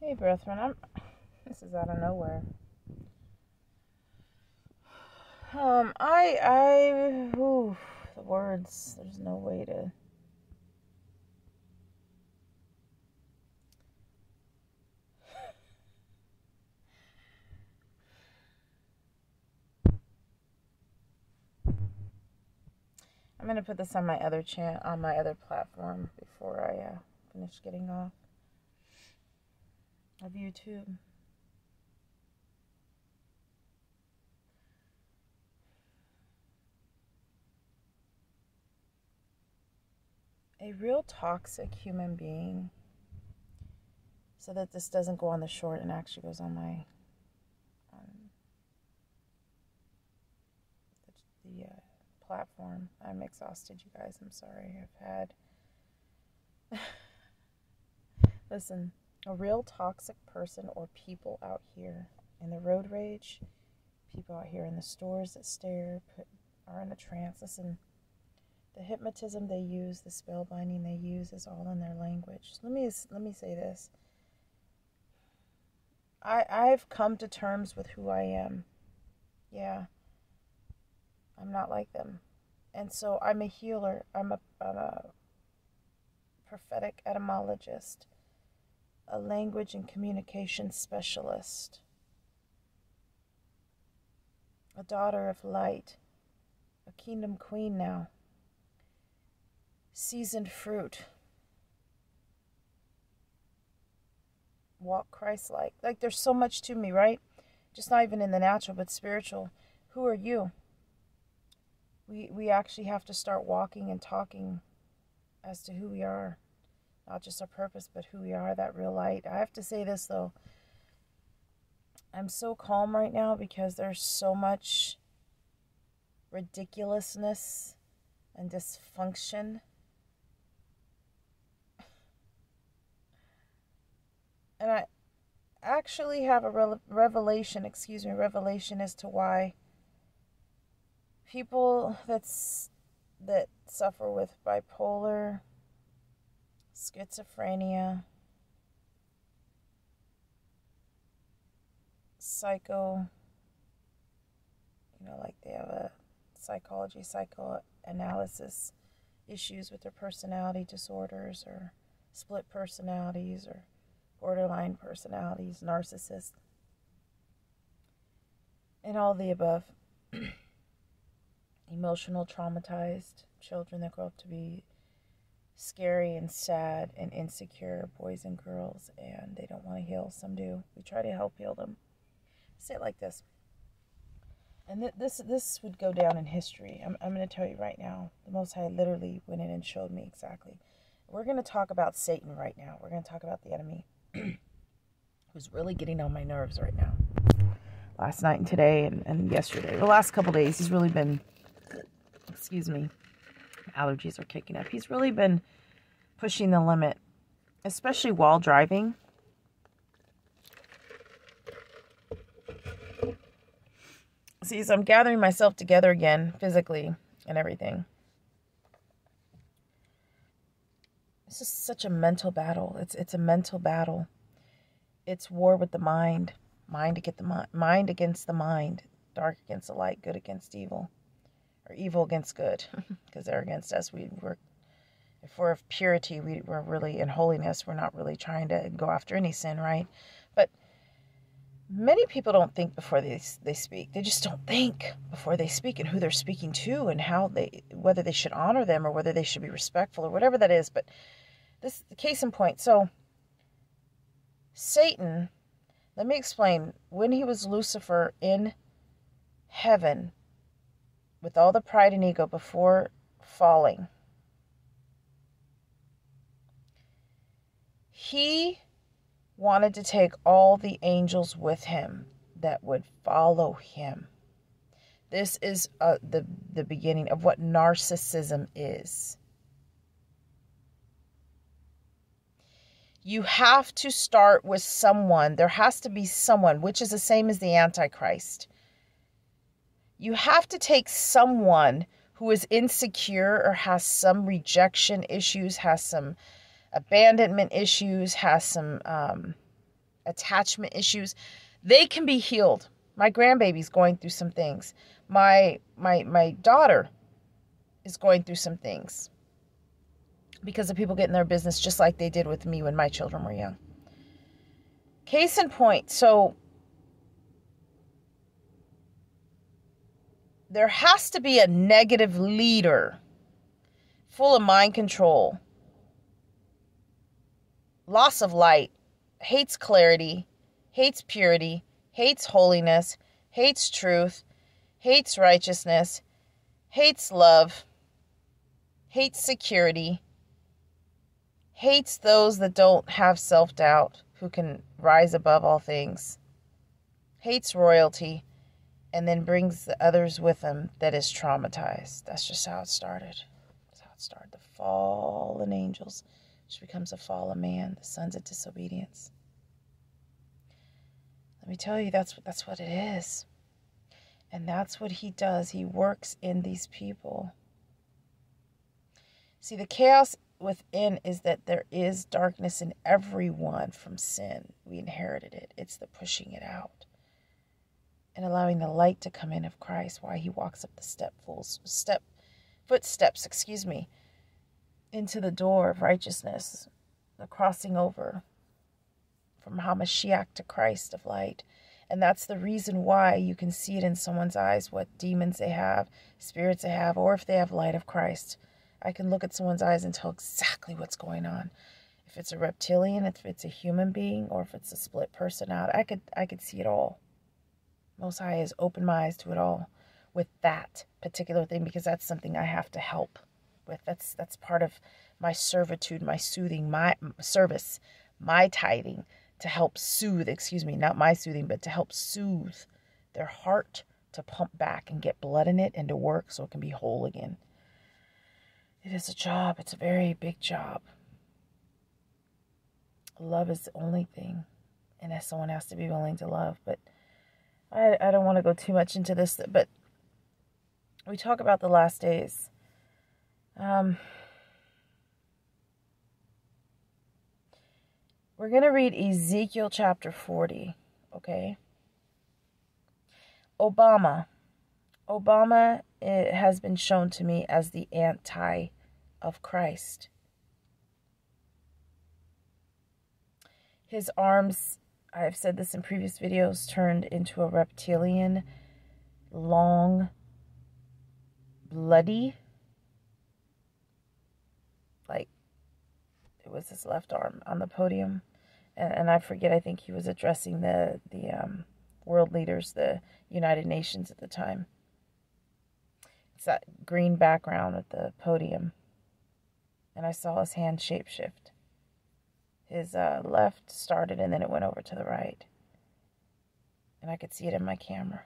Hey, brethren. I'm. This is out of nowhere. Um, I, I, ooh, the words. There's no way to. I'm gonna put this on my other chan on my other platform before I uh, finish getting off of YouTube. A real toxic human being, so that this doesn't go on the short and actually goes on my the, the uh, platform. I'm exhausted, you guys. I'm sorry. I've had. Listen, a real toxic person or people out here in the road rage, people out here in the stores that stare, put, are in a trance. Listen, the hypnotism they use, the spellbinding they use, is all in their language. Let me let me say this. I I've come to terms with who I am. Yeah. I'm not like them. And so I'm a healer. I'm a, I'm a prophetic etymologist, a language and communication specialist, a daughter of light, a kingdom queen now, seasoned fruit. Walk Christ like. Like there's so much to me, right? Just not even in the natural, but spiritual. Who are you? we we actually have to start walking and talking as to who we are not just our purpose but who we are that real light. I have to say this though. I'm so calm right now because there's so much ridiculousness and dysfunction. And i actually have a revelation excuse me revelation as to why people that's that suffer with bipolar, schizophrenia, psycho, you know, like they have a psychology, psychoanalysis issues with their personality disorders or split personalities or borderline personalities, narcissists, and all the above. emotional traumatized children that grow up to be scary and sad and insecure boys and girls and they don't want to heal some do. We try to help heal them. Say it like this. And th- this this would go down in history. I'm, I'm going to tell you right now. The most high literally went in and showed me exactly. We're going to talk about satan right now. We're going to talk about the enemy who's really getting on my nerves right now. Last night and today and, and yesterday. The last couple days he's really been excuse me, allergies are kicking up. He's really been pushing the limit, especially while driving. See, so I'm gathering myself together again, physically and everything. This is such a mental battle. It's it's a mental battle. It's war with the mind, mind to get the mind, mind against the mind, dark against the light, good against evil or evil against good because they're against us. We, we're if we're of purity, we, we're really in holiness. We're not really trying to go after any sin, right? But many people don't think before they they speak. They just don't think before they speak and who they're speaking to and how they whether they should honor them or whether they should be respectful or whatever that is. But this the case in point. So Satan, let me explain. When he was Lucifer in heaven, with all the pride and ego before falling. He wanted to take all the angels with him that would follow him. This is uh, the, the beginning of what narcissism is. You have to start with someone. There has to be someone, which is the same as the Antichrist you have to take someone who is insecure or has some rejection issues, has some abandonment issues, has some um, attachment issues, they can be healed. My grandbaby's going through some things. My my my daughter is going through some things because of people getting their business just like they did with me when my children were young. Case in point, so there has to be a negative leader full of mind control, loss of light, hates clarity, hates purity, hates holiness, hates truth, hates righteousness, hates love, hates security, hates those that don't have self doubt, who can rise above all things, hates royalty, and then brings the others with him that is traumatized. That's just how it started. That's how it started. The fallen angels, which becomes a fallen man, the sons of disobedience. Let me tell you, that's that's what it is. And that's what he does. He works in these people. See, the chaos within is that there is darkness in everyone from sin. We inherited it. It's the pushing it out and allowing the light to come in of Christ while he walks up the stepfuls, step footsteps, excuse me, into the door of righteousness, the crossing over from Hamashiach to Christ of light. And that's the reason why you can see it in someone's eyes what demons they have, spirits they have, or if they have light of Christ. I can look at someone's eyes and tell exactly what's going on. If it's a reptilian, if it's a human being, or if it's a split personality, I could I could see it all. Most High has opened my eyes to it all with that particular thing because that's something I have to help with. That's that's part of my servitude, my soothing, my service, my tithing to help soothe, excuse me, not my soothing, but to help soothe their heart to pump back and get blood in it and to work so it can be whole again. It is a job. It's a very big job. Love is the only thing. And that someone has to be willing to love. But I, I don't want to go too much into this, but we talk about the last days. Um, we're going to read Ezekiel chapter 40, okay? Obama. Obama it has been shown to me as the anti of Christ. His arms I've said this in previous videos, turned into a reptilian, long, bloody, like it was his left arm on the podium. And, and I forget, I think he was addressing the, the um, world leaders, the United Nations at the time. It's that green background at the podium. And I saw his hand shapeshift his uh, left started and then it went over to the right. And I could see it in my camera.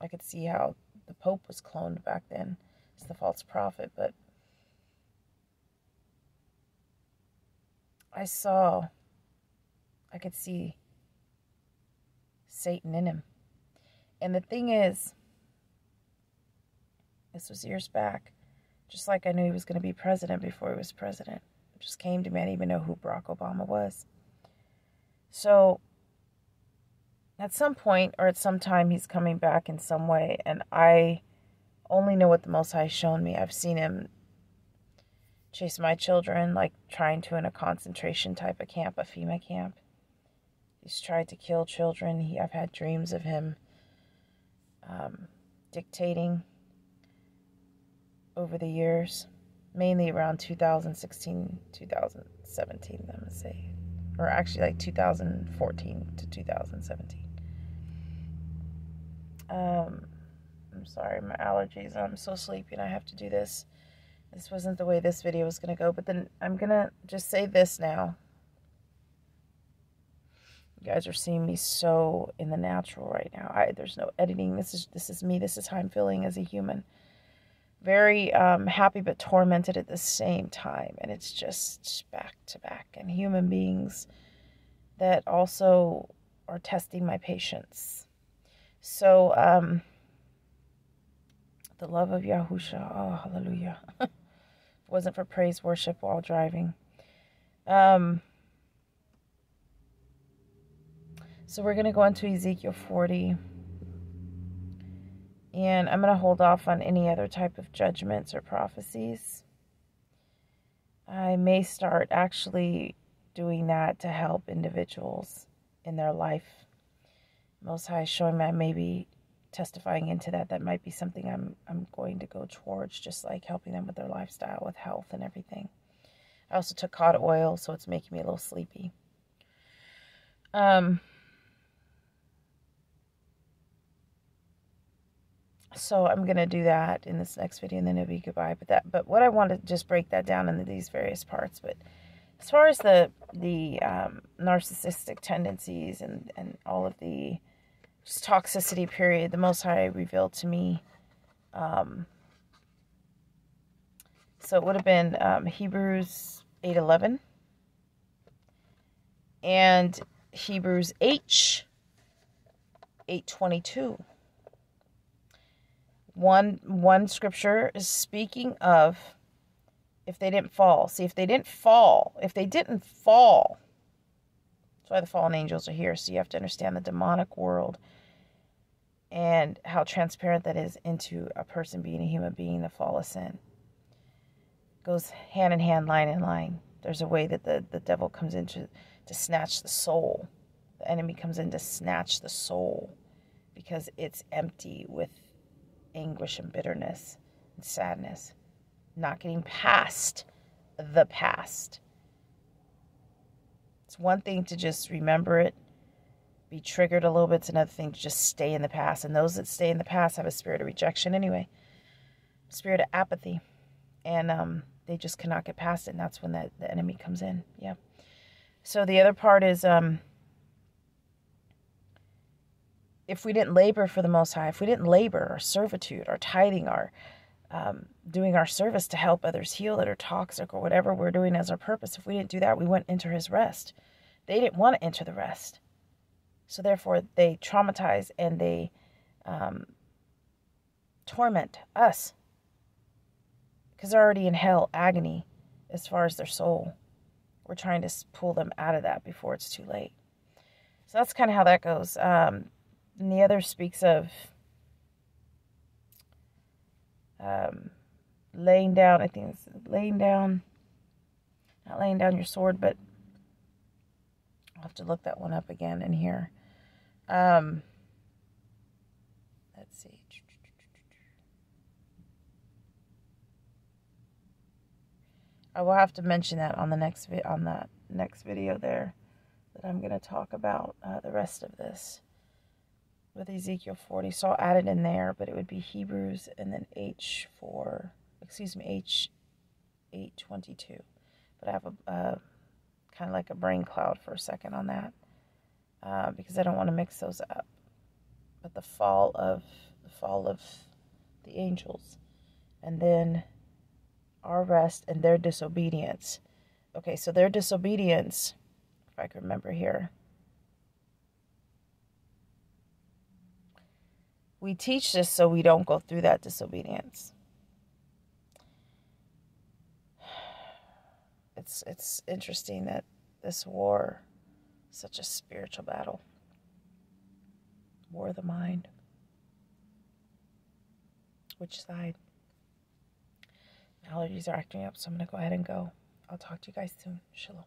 I could see how the Pope was cloned back then. It's the false prophet, but I saw, I could see Satan in him. And the thing is, this was years back, just like I knew he was going to be president before he was president just came to me. I didn't even know who Barack Obama was. So at some point or at some time, he's coming back in some way. And I only know what the Most High shown me. I've seen him chase my children, like trying to in a concentration type of camp, a FEMA camp. He's tried to kill children. He, I've had dreams of him um, dictating over the years mainly around 2016, 2017, I'm gonna say, or actually like 2014 to 2017. Um, I'm sorry, my allergies. I'm so sleepy and I have to do this. This wasn't the way this video was gonna go, but then I'm gonna just say this now. You guys are seeing me so in the natural right now. I there's no editing. This is this is me. This is how I'm feeling as a human very um, happy but tormented at the same time. And it's just back to back. And human beings that also are testing my patience. So, um, the love of Yahusha, oh, hallelujah. wasn't for praise worship while driving. Um, So we're going to go into Ezekiel 40. And I'm going to hold off on any other type of judgments or prophecies. I may start actually doing that to help individuals in their life. Most High is showing me I may be testifying into that. That might be something I'm I'm going to go towards, just like helping them with their lifestyle, with health and everything. I also took cod oil, so it's making me a little sleepy. Um, so I'm gonna do that in this next video, and then it'll be goodbye. But that, but what I want to just break that down into these various parts. But as far as the the um, narcissistic tendencies and and all of the just toxicity period, the Most High revealed to me. Um, so it would have been um, Hebrews eight eleven and Hebrews H eight twenty two one one scripture is speaking of if they didn't fall. See, if they didn't fall, if they didn't fall, that's why the fallen angels are here. So you have to understand the demonic world and how transparent that is into a person being a human being, the fall of sin. Goes hand in hand, line in line. There's a way that the, the devil comes in to, to snatch the soul. The enemy comes in to snatch the soul because it's empty with anguish and bitterness and sadness, not getting past the past. It's one thing to just remember it, be triggered a little bit. It's another thing to just stay in the past. And those that stay in the past have a spirit of rejection anyway, spirit of apathy. And um, they just cannot get past it. And that's when the, the enemy comes in. Yeah. So the other part is um, if we didn't labor for the Most High, if we didn't labor our servitude, our tithing, our um, doing our service to help others heal that are toxic or whatever we're doing as our purpose, if we didn't do that, we wouldn't enter His rest. They didn't want to enter the rest. So therefore, they traumatize and they um, torment us because they're already in hell agony as far as their soul. We're trying to pull them out of that before it's too late. So that's kind of how that goes. Um, and the other speaks of um, laying down, I think it's laying down, not laying down your sword, but I'll have to look that one up again in here. Um, let's see. I will have to mention that on the next on that next video there that I'm going to talk about uh, the rest of this with Ezekiel 40. So I'll add it in there, but it would be Hebrews and then H4, excuse me, H 822. But I have a kind of like a brain cloud for a second on that uh, because I don't want to mix those up. But the fall of the fall of the angels, and then our rest and their disobedience. Okay, so their disobedience, if I can remember here, We teach this so we don't go through that disobedience. It's it's interesting that this war such a spiritual battle. War of the mind. Which side? Allergies are acting up, so I'm going to go ahead and go. I'll talk to you guys soon. Shalom.